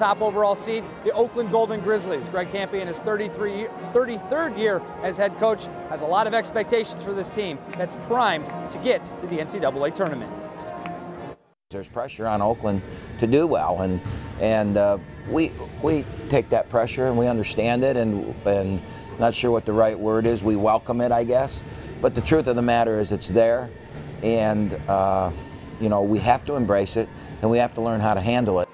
Top overall seed, the Oakland Golden Grizzlies. Greg Kampe in his 33, 33rd year as head coach has a lot of expectations for this team that's primed to get to the NCAA tournament. There's pressure on Oakland to do well, and and uh, we we take that pressure and we understand it, and and not sure what the right word is. We welcome it, I guess. But the truth of the matter is, it's there, and uh, you know we have to embrace it, and we have to learn how to handle it.